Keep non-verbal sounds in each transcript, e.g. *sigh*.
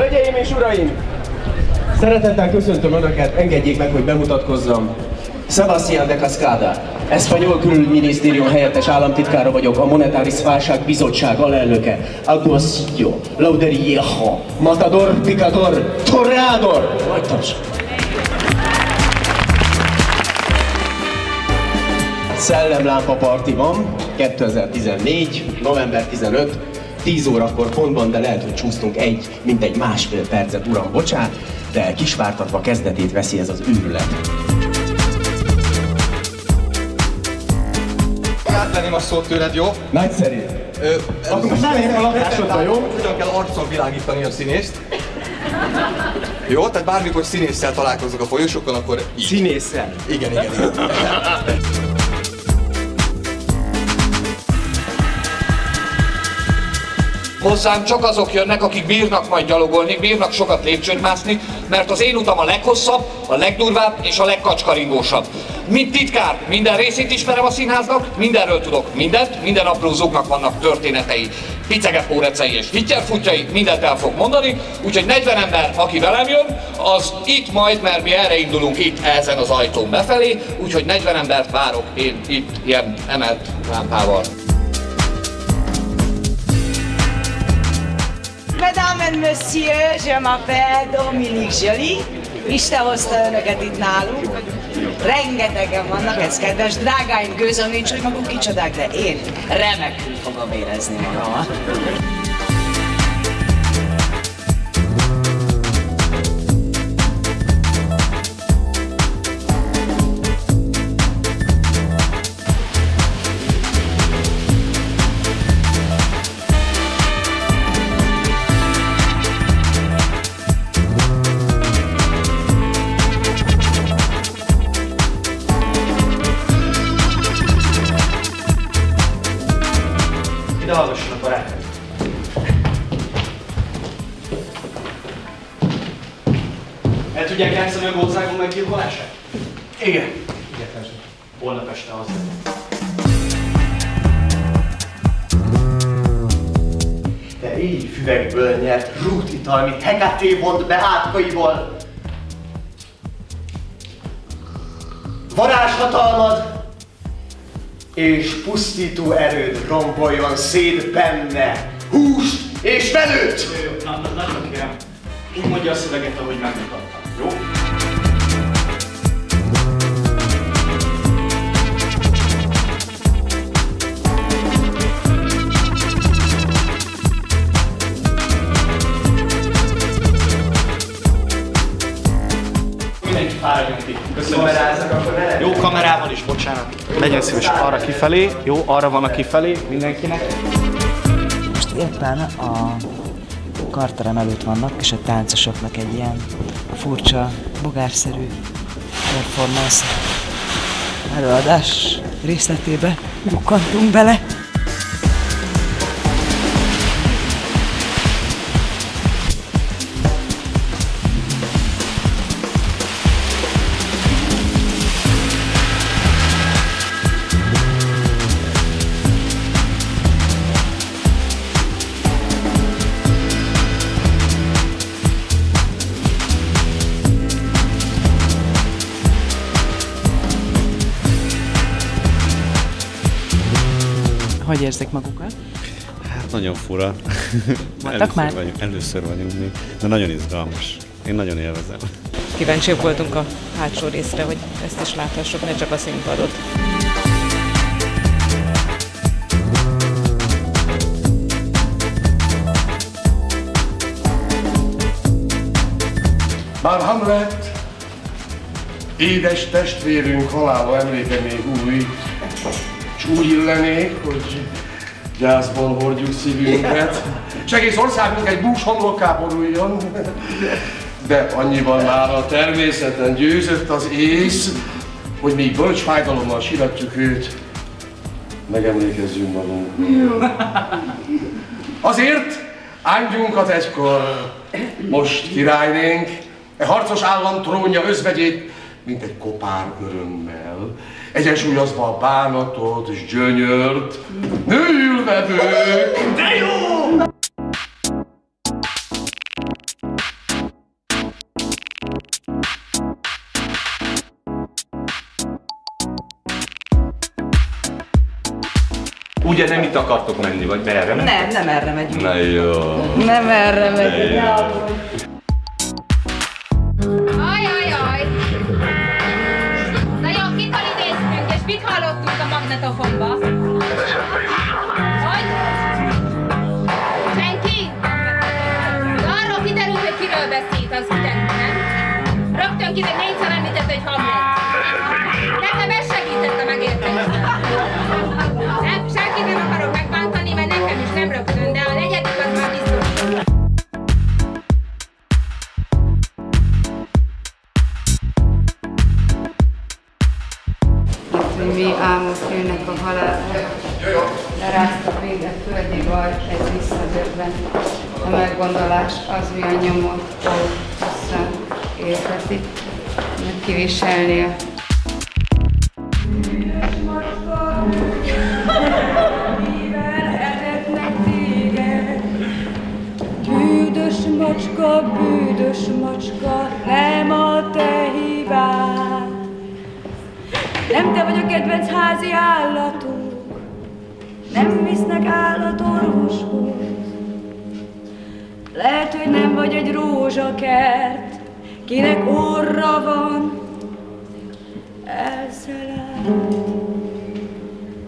Hölgyeim és uraim! Szeretettel köszöntöm Önöket, engedjék meg, hogy bemutatkozzam. Sebastián de Cascada, Espanyol külügyminisztérium helyettes államtitkára vagyok, a Monetáris Válság Bizottság alelnöke. Alguacillo, Lauderiejo, Matador, Picador, Torreador! Vagy taps. Szellemlámpa parti van, 2014, november 15, 10 órakor pontban, de lehet, hogy csúsztunk egy, mint egy másfél percet, uram, bocsát, de kisvártatva kezdetét veszi ez az őrület. Átvenném a szót tőled, jó? Nagyszerű. Ö, Akkor most rámegyek a lakásodba, jó? Hogyan kell arccal világítani a színészt? Jó, tehát bármikor színésszel találkozok a folyosókon, akkor így. Színészel. Igen, igen, igen. Hozzám csak azok jönnek, akik bírnak majd gyalogolni, bírnak sokat lépcsőt mászni, mert az én utam a leghosszabb, a legdurvább és a legkacskaringósabb. Mint titkár, minden részét ismerem a színháznak, mindenről tudok mindent, minden apró zugnak vannak történetei, piceget pórecei és hittyelfutjai, mindent el fog mondani, úgyhogy 40 ember, aki velem jön, az itt majd, mert mi erre indulunk itt ezen az ajtón befelé, úgyhogy 40 embert várok én itt ilyen emelt lámpával. Mesdames et messieurs, je m'appelle Dominique Joly. Isten hozta önöket itt nálunk. Rengetegen vannak, ez kedves. Drágáim, gőzöm nincs, hogy maguk kicsodák, de én remekül fogom érezni magamat. Mint Hekaté vont be átkaiból. Varázshatalmad és pusztító erőd romboljon szét benne húst és velőt! Jó, jó, na, na, nagyon kérem. Úgy mondja a szöveget, ahogy megmutattam. Jó? Kameráznak, akkor ne Jó kamerával is, bocsánat. Legyen szíves arra kifelé. Jó, arra van a kifelé mindenkinek. Most éppen a karterem előtt vannak, és a táncosoknak egy ilyen furcsa, bogárszerű performance előadás részletébe bukkantunk bele. Érzik magukat? Hát nagyon fura. Voltak először már? Vagyunk, először vagyunk még, de nagyon izgalmas. Én nagyon élvezem. Kíváncsiak voltunk a hátsó részre, hogy ezt is láthassuk, ne csak a színpadot. Bár Hamlet, édes testvérünk halála emléke még új, s úgy illenék, hogy gyászból hordjuk szívünket, és egész országunk egy bús homlokká boruljon, de annyiban már a természeten győzött az ész, hogy még bölcs fájdalommal siratjuk őt, megemlékezzünk magunkról. Azért ágyunkat egykor. Most királynénk, e harcos állam trónja özvegyét, mint egy kopár örömmel, Egyensúlyozva a bánatot és gyönyört. Nőülvevők! De jó! Ugye nem itt akartok menni, vagy merre menni? Nem, nem erre megyünk. Na jó. Nem erre megyünk. Hallottunk a bűdös macska, nem a te hibád. Nem te vagy a kedvenc házi állatunk, nem visznek állatorvoshoz. Lehet, hogy nem vagy egy rózsakert, kinek orra van, elszeled.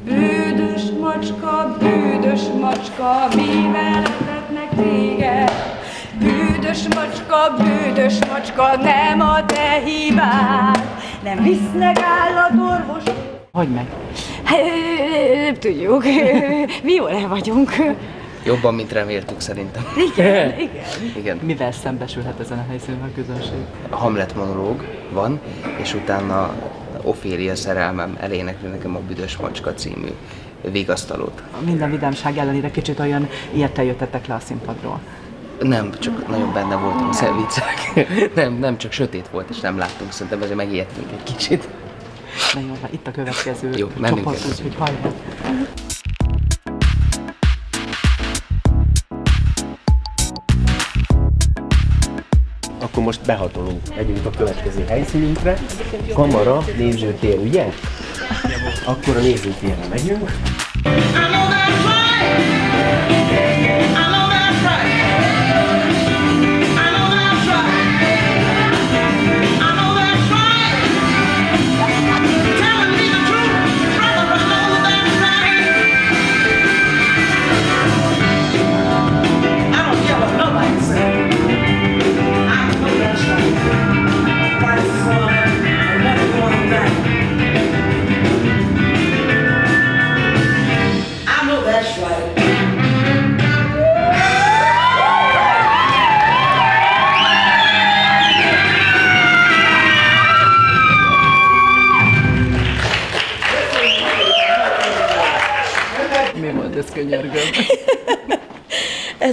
Bűdös macska, bűdös macska, mivel etetnek téged? Bűdös macska, bűdös macska, nem a te hibád, nem visznek állatorvos. Hogy meg? Hát, Nem tudjuk, mi jól el vagyunk. Jobban, mint reméltük szerintem. Igen, igen. Igen. Mivel szembesülhet ezen a helyszínen a közönség? A Hamlet monológ van, és utána Ofélia szerelmem elénekli nekem a Büdös Macska című vigasztalót. Minden vidámság ellenére kicsit olyan ilyettel jöttetek le a színpadról. Nem, csak nagyon benne voltam a szelvicek. *laughs* nem, nem, csak sötét volt, és nem láttunk, szerintem ezért megijedtünk egy kicsit. Na jó, hát itt a következő Jó, el. úgyhogy hajrá. Akkor most behatolunk. Megyünk a következő helyszínünkre. Kamara, nézőtér, ugye? Akkor a nézőtérre megyünk.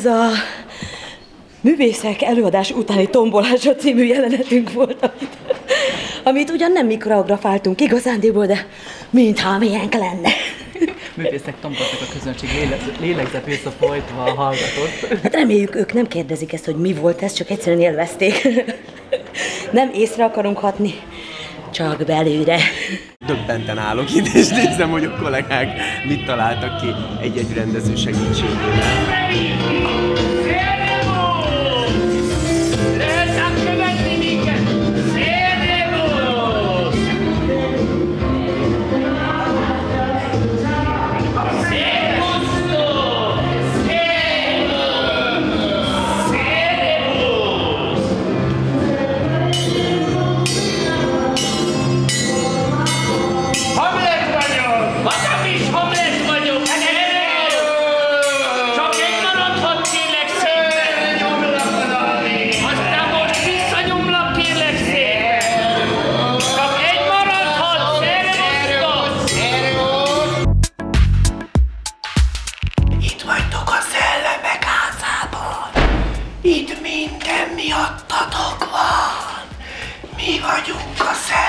A művészek előadás utáni tombolása című jelenetünk volt, amit, amit ugyan nem mikrografáltunk igazándiból, de mintha milyenk lenne. Művészek tomboltak a közönség lélegzet, visszafolytva hallgatott. Hát reméljük, ők nem kérdezik ezt, hogy mi volt ez, csak egyszerűen élvezték. Nem észre akarunk hatni, csak belőle. Döbbenten állok itt, és nézem, hogy a kollégák mit találtak ki egy-egy rendező segítségével. Vagyunk a szellemek.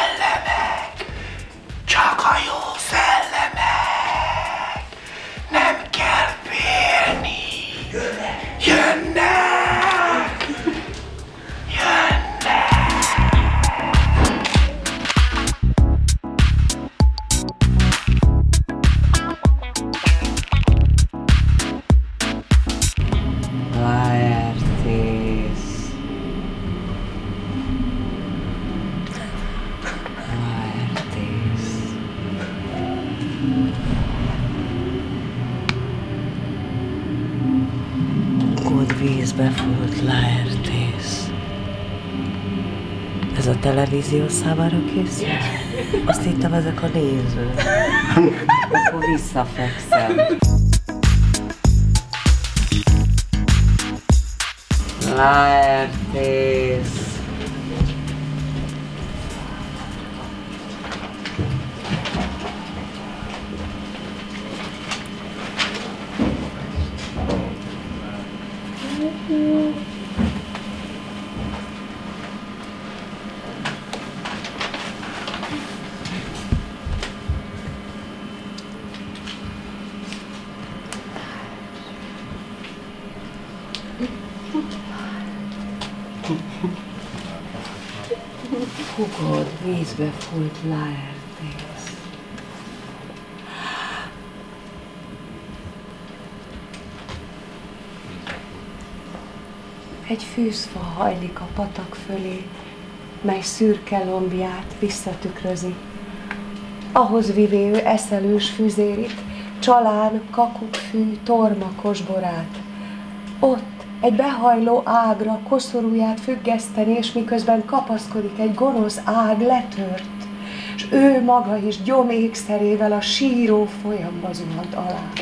Visio szabarok sábado que você estava a nézők. que visszafekszem. Laertész. Thank you. Fújt Laertész. Egy fűzfa hajlik a patak fölé, mely szürke lombját visszatükrözi. Ahhoz vivé ő eszelős füzérit, csalán, kakukfű, tormakos borát. Ott egy behajló ágra koszorúját függeszteni, és miközben kapaszkodik egy gonosz ág letört, és ő maga is gyomékszerével a síró folyamba zuhant alá.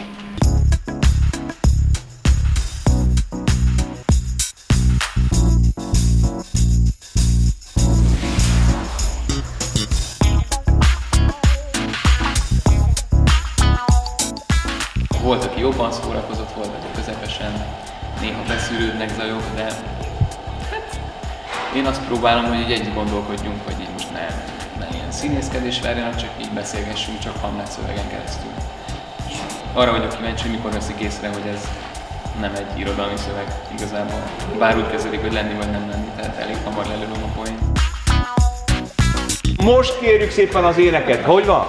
Azt próbálom, hogy így együtt gondolkodjunk, hogy így most ne, ne ilyen színészkedés várjanak, csak így beszélgessünk, csak Hamlet szövegen keresztül. És arra vagyok kíváncsi, hogy mikor veszik észre, hogy ez nem egy irodalmi szöveg igazából. Bár úgy kezelik, hogy lenni vagy nem lenni, tehát elég hamar lelőlöm a poén. Most kérjük szépen az éneket, hogy van?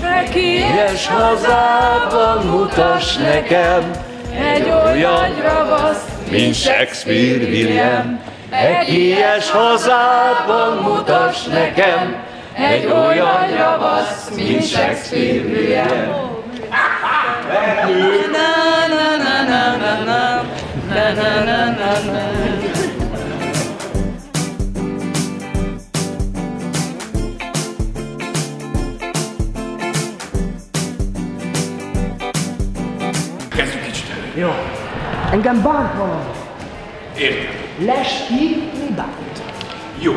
Tekies hazában mutass nekem egy olyan ravaszt, mint Shakespeare William. Egy ilyes hozában mutas nekem, egy olyan javasz, mint Shakespeare William. Kezdjük kicsit elő. Jó. Engem bántanak. Értem. Les ki, mi bánt? Jó.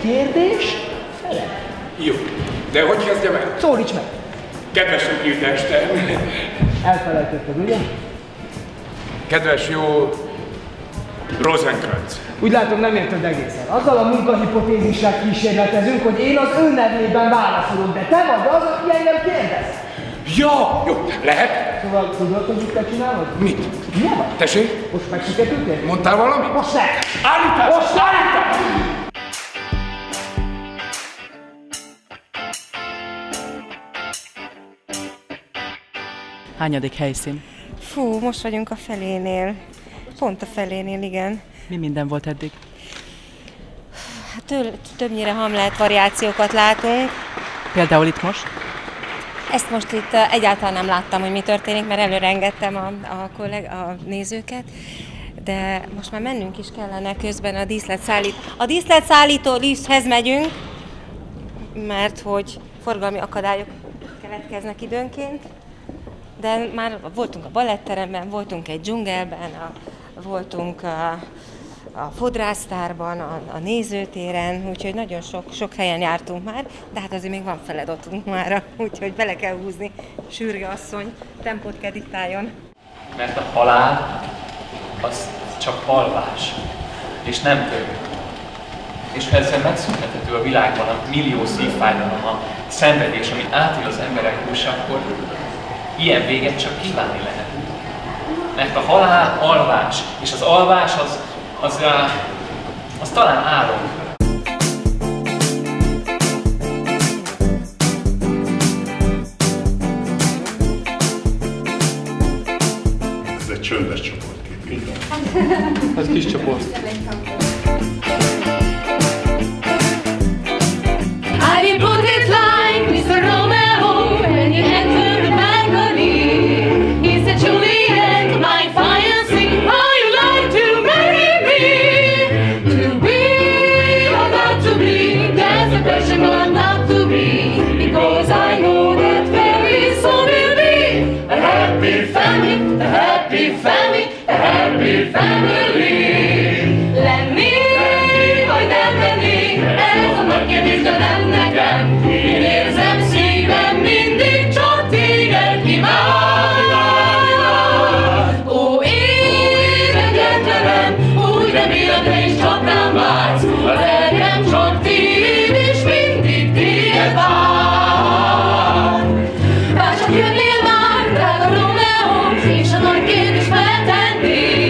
Kérdés, fele. Jó. De hogy kezdjem el? Szólíts meg. Kedves nyílt este. Elfelejtetted, ugye? Kedves jó Rosenkranz. Úgy látom, nem érted egészen. Azzal a munkahipotézissel kísérletezünk, hogy én az ő nevében válaszolok, de te vagy az, aki engem kérdez. Ja, jó, lehet? Szóval tudod, hogy mit kell csinálnod? Mit? Mi vagy? Tessék? Most megsiketültél? Mondtál valamit? Most ne! Állítás! Most állítás! Hányadik helyszín? Fú, most vagyunk a felénél. Pont a felénél, igen. Mi minden volt eddig? Hát többnyire hamlet variációkat látunk. Például itt most? Ezt most itt egyáltalán nem láttam, hogy mi történik, mert előre engedtem a, a, kolleg, a nézőket. De most már mennünk is kellene közben a díszletszállít. A díszletszállító lifthez megyünk, mert hogy forgalmi akadályok keletkeznek időnként. De már voltunk a baletteremben, voltunk egy dzsungelben, a, voltunk a, a fodrásztárban, a, a nézőtéren, úgyhogy nagyon sok, sok helyen jártunk már, de hát azért még van feladatunk már, *laughs* úgyhogy bele kell húzni. Sürge asszony, tempót kell diktáljon. Mert a halál az csak alvás, és nem több. És ha ezzel megszüntethető a világban a millió szívfájdalom, a szenvedés, amit átél az emberek húsa, akkor ilyen véget csak kívánni lehet. Mert a halál alvás, és az alvás az, az, az, talán álom. Ez egy csöndes csoportkép. Igen. Ez kis csoport. Romeo, és a nagy kérdés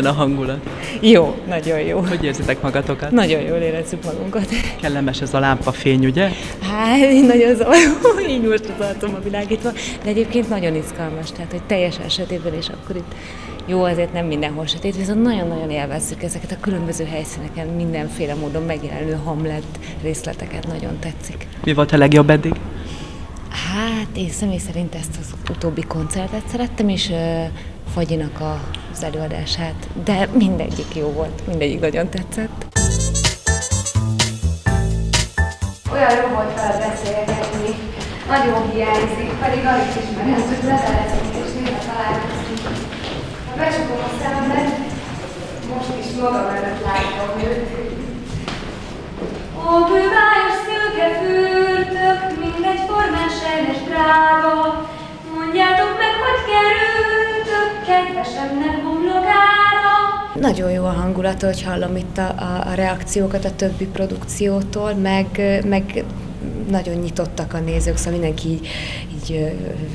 Milyen a hangulat? Jó, nagyon jó. Hogy érzitek magatokat? Nagyon jól érezzük magunkat. Kellemes ez a lámpafény, ugye? Hát, én nagyon zavaró, *laughs* így most az arcom a világítva, de egyébként nagyon izgalmas, tehát, hogy teljesen sötétben, és akkor itt jó, azért nem mindenhol sötét, viszont nagyon-nagyon élvezzük ezeket a különböző helyszíneken, mindenféle módon megjelenő Hamlet részleteket, nagyon tetszik. Mi volt a legjobb eddig? Hát én személy szerint ezt az utóbbi koncertet szerettem, és uh, Fagyinak az előadását, de mindegyik jó volt, mindegyik nagyon tetszett. Olyan jó volt vele beszélgetni, nagyon hiányzik, pedig alig ismerem, hogy levelezünk és néha találkozunk. Ha becsukom a szememet, most is magam előtt látom őt. Ó, bővályos szőke fürtök, Nagyon jó a hangulat, hogy hallom itt a, a, a reakciókat a többi produkciótól, meg, meg nagyon nyitottak a nézők, szóval mindenki így, így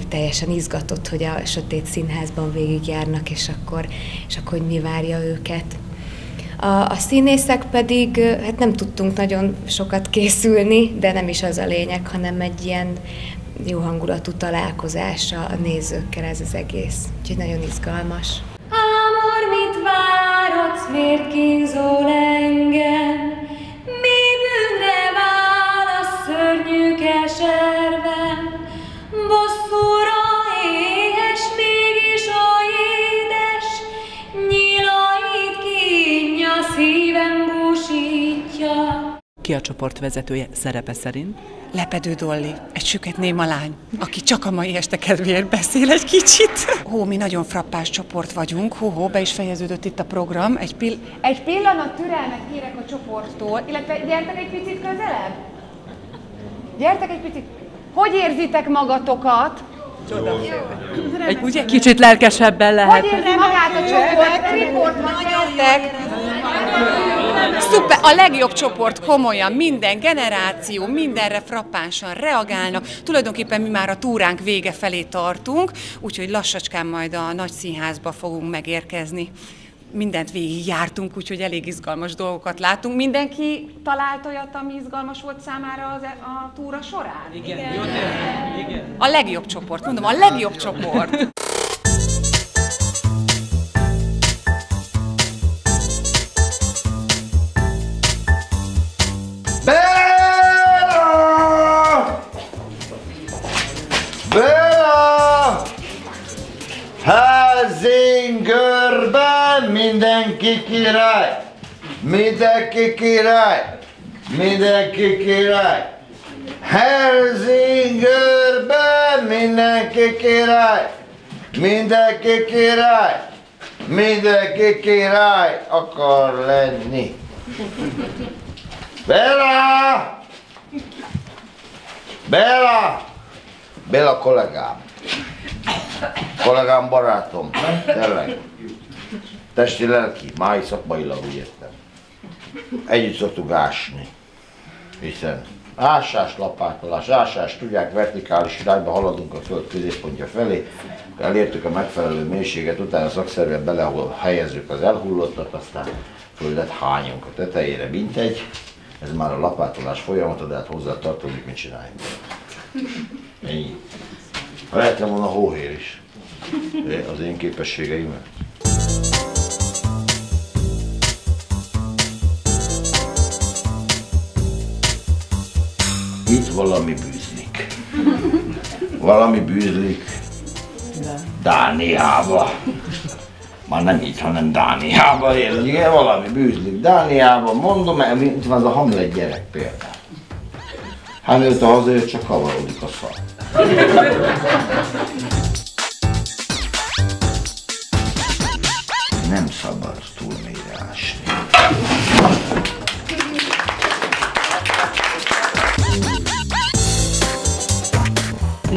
teljesen izgatott, hogy a sötét színházban végigjárnak, és akkor, és akkor hogy mi várja őket. A, a színészek pedig, hát nem tudtunk nagyon sokat készülni, de nem is az a lényeg, hanem egy ilyen jó hangulatú találkozás a nézőkkel ez az egész. Úgyhogy nagyon izgalmas. Amor, mit várodsz, miért kínzol engem? Mi bűnre vál a szörnyű keservem? Ki a csoport vezetője szerepe szerint? Lepedő Dolly, egy süket néma lány, aki csak a mai este kedvéért beszél egy kicsit. *laughs* Hó, mi nagyon frappás csoport vagyunk. Hó, hó, be is fejeződött itt a program. Egy pill... Egy pillanat türelmet kérek a csoporttól, illetve gyertek egy picit közelebb. Gyertek egy picit. Hogy érzitek magatokat? Egy ugye? kicsit lelkesebben lehet. Hogy érzi magát a csoport? Riport van, gyertek! Szuper, a legjobb csoport, komolyan, minden generáció, mindenre frappánsan reagálnak. Tulajdonképpen mi már a túránk vége felé tartunk, úgyhogy lassacskán majd a nagy színházba fogunk megérkezni. Mindent végig jártunk, úgyhogy elég izgalmas dolgokat látunk. Mindenki talált olyat, ami izgalmas volt számára az, e- a túra során? Igen. Igen. A legjobb csoport, mondom, a legjobb csoport. Házingörben mindenki király! Mindenki király! Mindenki király! Helsingörben mindenki király! Mindenki király! Mindenki király akar lenni! Bella! Bella! Bella kollégám! Kollégám, barátom, tényleg. Testi, lelki, máj szakmailag úgy értem. Együtt szoktuk ásni. Hiszen ásás, lapátolás, ásás, tudják, vertikális irányba haladunk a föld középpontja felé. Elértük a megfelelő mélységet, utána szakszerűen bele helyezzük az elhullottat, aztán földet hányunk a tetejére, mint egy. Ez már a lapátolás folyamata, de hát hozzá tartozik, mit csináljunk. Ennyi. Lehetne volna hóhér is. Az én képességeimmel. Itt valami bűzlik. Valami bűzlik Dániába. Már nem itt, hanem Dániába érzik. Igen, valami bűzlik Dániába. Mondom, mert itt van az a Hamlet gyerek például. Hát mióta hazajött, csak kavarodik a szar. Thank *laughs* you.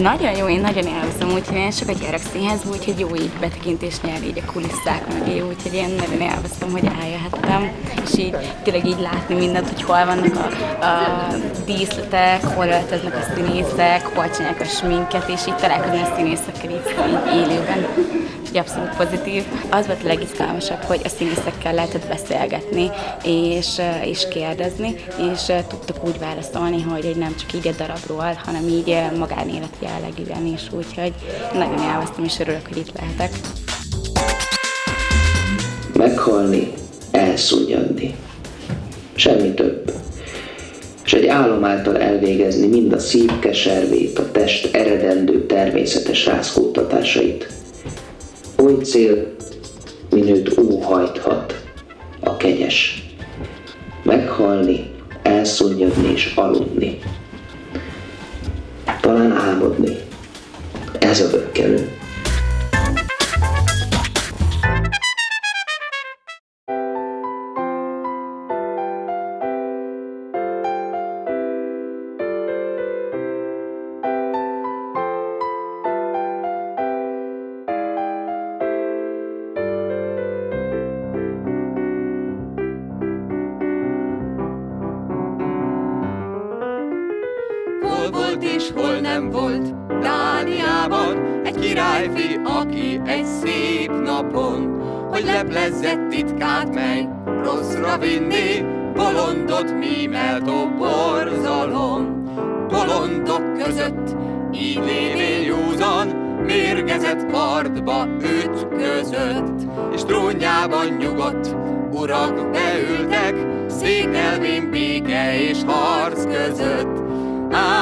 Nagyon jó, én nagyon élvezem, úgyhogy én sokat járok színházba, úgyhogy jó így betekintést nyerni így a kulisszák mögé, úgyhogy én nagyon élveztem, hogy eljöhettem, és így tényleg így látni mindent, hogy hol vannak a, a díszletek, hol öltöznek a színészek, hol csinálják a sminket, és így találkozni a színészekkel így, így élőben. Úgyhogy abszolút pozitív. Az volt a legizgalmasabb, hogy a színészekkel lehetett beszélgetni, és, eh, és kérdezni, és eh, tudtak úgy válaszolni, hogy nem csak így a darabról, hanem így eh, magánéleti jellegűen is, úgyhogy nagyon élveztem, és örülök, hogy itt lehetek. Meghalni, elszunnyadni. Semmi több. És egy álom által elvégezni mind a szív keservét, a test eredendő természetes rázkódtatásait. Oly cél, minőt óhajthat a kegyes. Meghalni, elszunnyadni és aludni. Talán álmodni. Ez a bökkenő. Nem volt Dániában egy királyfi, aki egy szép napon, hogy leplezett titkát, mely rosszra vinné, bolondot mímeltó borzalom. Bolondok között, így lévén józan, mérgezett kardba ütközött, és trónjában nyugodt urak beültek, székelvén béke és harc között.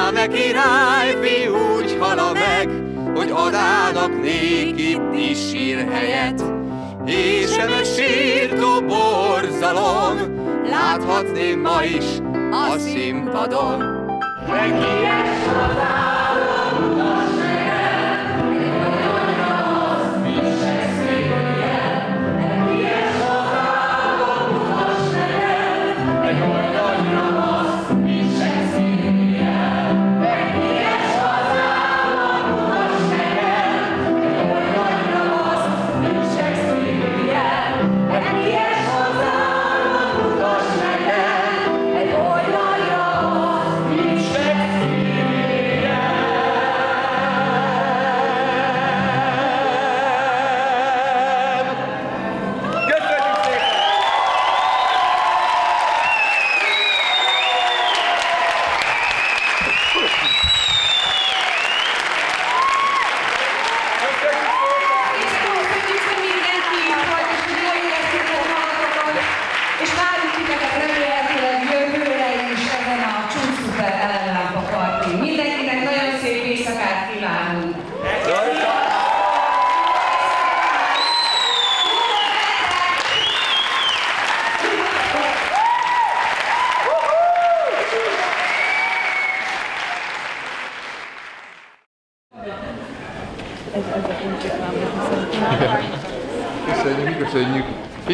Ám királyfi úgy hala meg, hogy adának néki is sírhelyet, és eme sírtó borzalom, láthatni ma is a színpadon. Reggiyes hazáron, utas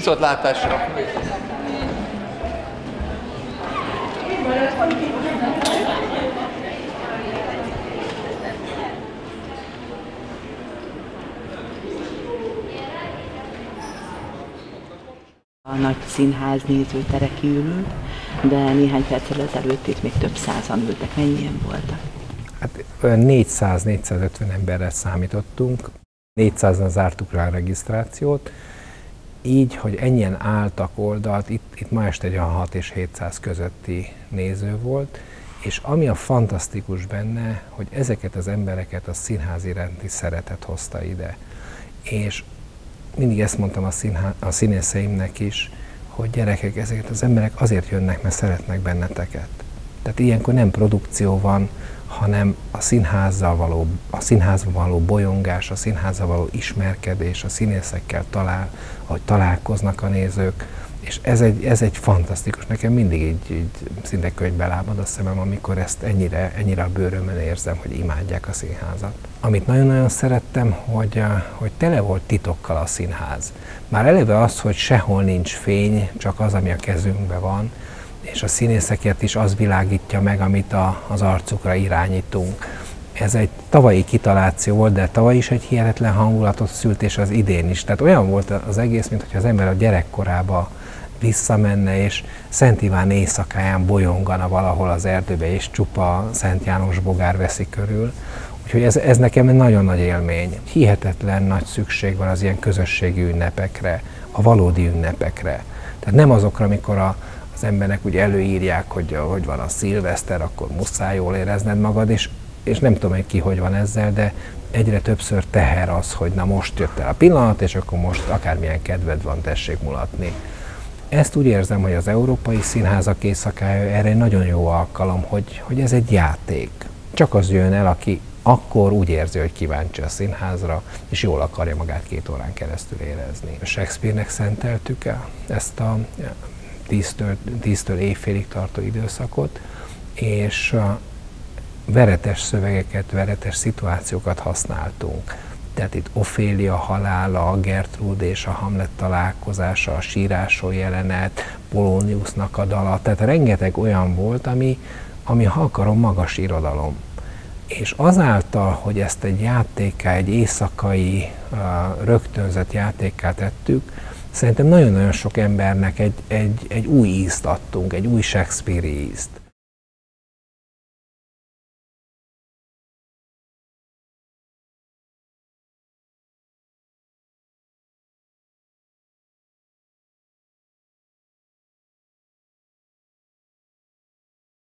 Viszontlátásra. A nagy színház nézőtere kiürült, de néhány perccel ezelőtt itt még több százan ültek. Mennyien voltak? Hát olyan 400-450 emberre számítottunk, 400-an zártuk rá a regisztrációt, így, hogy ennyien álltak oldalt, itt, itt ma este egy olyan 6 és 700 közötti néző volt, és ami a fantasztikus benne, hogy ezeket az embereket a színház iránti szeretet hozta ide. És mindig ezt mondtam a, színhá, a színészeimnek is, hogy gyerekek, ezeket az emberek azért jönnek, mert szeretnek benneteket. Tehát ilyenkor nem produkció van, hanem a színházzal való, a színházban való bolyongás, a színházzal való ismerkedés, a színészekkel talál, ahogy találkoznak a nézők, és ez egy, ez egy fantasztikus, nekem mindig így, így szinte könyvbe lábad a szemem, amikor ezt ennyire, ennyire a bőrömön érzem, hogy imádják a színházat. Amit nagyon-nagyon szerettem, hogy, hogy tele volt titokkal a színház. Már eleve az, hogy sehol nincs fény, csak az, ami a kezünkben van, és a színészeket is az világítja meg, amit a, az arcukra irányítunk. Ez egy tavalyi kitaláció volt, de tavaly is egy hihetetlen hangulatot szült, és az idén is. Tehát olyan volt az egész, mintha az ember a gyerekkorába visszamenne, és Szent Iván éjszakáján bolyongana valahol az erdőbe, és csupa Szent János bogár veszi körül. Úgyhogy ez, ez nekem egy nagyon nagy élmény. Hihetetlen nagy szükség van az ilyen közösségi ünnepekre, a valódi ünnepekre. Tehát nem azokra, amikor a, az embernek úgy előírják, hogy hogy van a szilveszter, akkor muszáj jól érezned magad, és, és nem tudom, hogy ki hogy van ezzel, de egyre többször teher az, hogy na most jött el a pillanat, és akkor most akármilyen kedved van, tessék mulatni. Ezt úgy érzem, hogy az Európai Színházak éjszakája erre egy nagyon jó alkalom, hogy, hogy ez egy játék. Csak az jön el, aki akkor úgy érzi, hogy kíváncsi a színházra, és jól akarja magát két órán keresztül érezni. Shakespeare-nek szenteltük el ezt a tíztől, tíztől éjfélig tartó időszakot, és veretes szövegeket, veretes szituációkat használtunk. Tehát itt Ofélia halála, a Gertrud és a Hamlet találkozása, a sírásról jelenet, Poloniusnak a dala, tehát rengeteg olyan volt, ami, ami ha akarom, magas irodalom. És azáltal, hogy ezt egy játéká, egy éjszakai, rögtönzött játékká tettük, szerintem nagyon-nagyon sok embernek egy, egy, egy új ízt adtunk, egy új Shakespeare ízt.